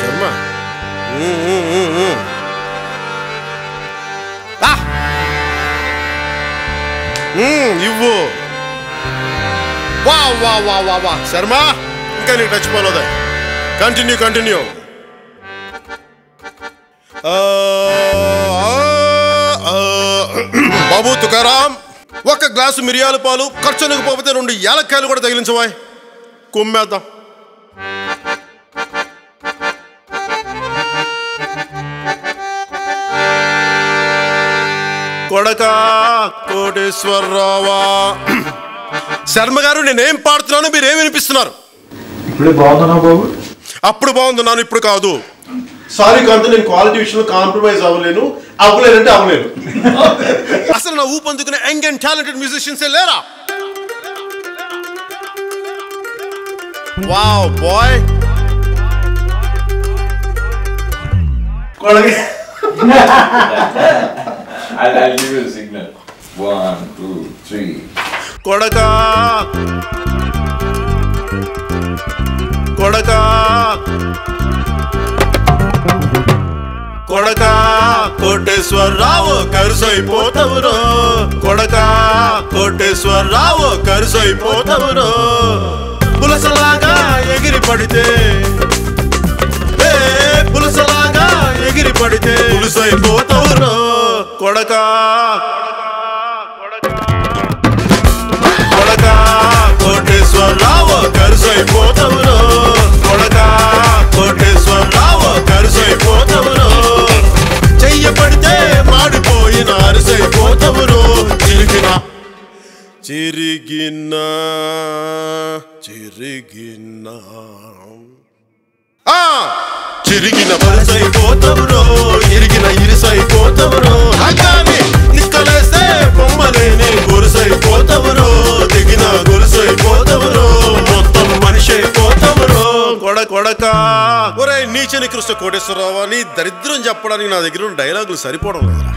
శర్మ. మ్మ్, ఇవ్వు. వా వా వా వా వా. శర్మ ఇంకా నీకు టచ్ పోలేదా కంటిన్యూ కంటిన్యూ బాబు తుకారాం ఒక గ్లాసు మిరియాల పాలు ఖర్చునకు పోతే రెండు ఏలక్కాయలు కూడా తగిలించవాయ్ కుమ్మేద్దాం. కొడక కోటేశ్వరరావా. శర్మ గారు నేనేం పాడుతున్నాను మీరేం వినిపిస్తున్నారు? ఇప్పుడే బాగున్నానా బాబు? అప్పుడు బాగుంటున్నాను ఇప్పుడు కాదు. సారీ కాంత నేను క్వాలిటీ విషయంలో కాంప్రమైజ్ అవ్వలేను. అవ్వలేనంటే అవ్వలేను. అసలు నా ఊపందుకునే యంగ్ అండ్ టాలెంటెడ్ మ్యూజిషియన్స్ లేరా? Wow boy. I'll, I'll give you a signal. One, two, three. కొడక. కొడక. కొడక కోటేశ్వరరావు కరుసైపోతవురో. కొడక కోటేశ్వరరావు కరుసైపోతవురో. పులసలాగా ఎగిరి పడితే ఏ పులసలాగా ఎగిరి పడితే పులుసైపోత కొడక కొడక కోటేశ్వరరావు కరుసైపోతవురో కొడక కోటేశ్వరరావు కరుసైపోతవురో చెయ్య పడితే మాడిపోయిన అరిసైపోతవురో చిరిగిన చిరిగిన చిరిగిన. ఆ చిరిగిన పరసైపోతవురో ఇరిగిన ఇరిసైపోతవురో కొడ కొడక. ఒరే నీచని కృష్ణ కోటేశ్వరరావు అని దరిద్రం చెప్పడానికి నా దగ్గర డైలాగులు సరిపోవడం లేదురా.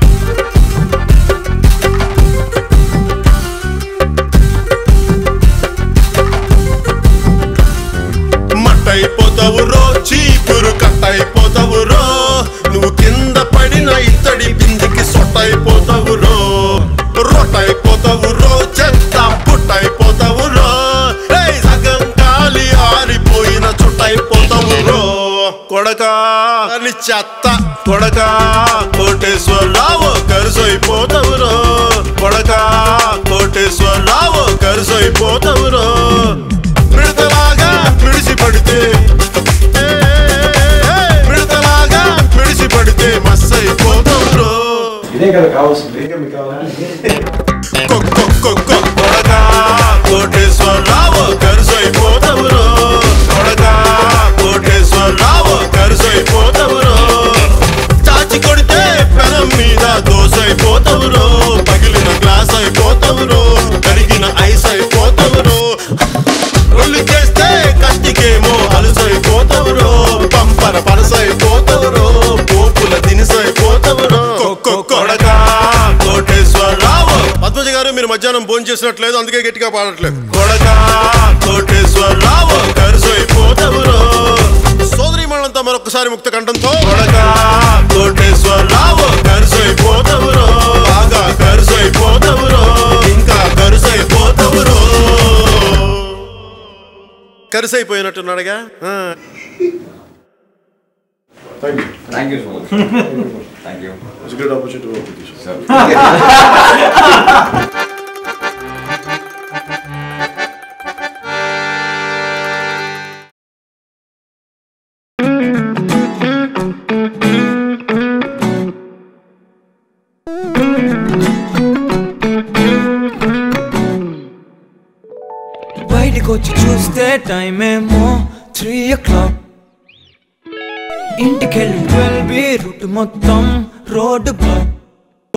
చెత్త కొడక కోటేశ్వరరావు కరుసైపోతావు రో కొడక కోటేశ్వరరావు కరుసైపోతావు రో విడతలాగా విడిసి పడితే విడతలాగా విడిసి పడితే మస్సైపోతావు ఇదే కదా కావాల్సింది. ఇంకా మీకు కష్టికేమో అలసైపోతావురో? పంపర పరసైపోతావురో? పోపుల దినిసైపోతావురో కొడక కోటేశ్వరరావు. పద్మజ గారు మీరు మధ్యాహ్నం భోజనం చేసినట్లేదు అందుకే గట్టిగా పాడట్లేదు. కొడక కోటేశ్వరరావు కరుసైపోతావురో? సోదరి మనంతా మరొకసారి ముక్త కంఠంతో కొడక కోటేశ్వరరావు. కరుసైపోయినట్టున్నాడుగా ఆ. Thank you Thank you so much. Thank you. It's great opportunity work with you Sir. బయటికి వచ్చి చూస్తే టైం ఏమో త్రీ ఓ క్లాక్ ఇంటికెళ్ళి ట్వెల్వ్ రూట్ మొత్తం రోడ్డు బ్లాక్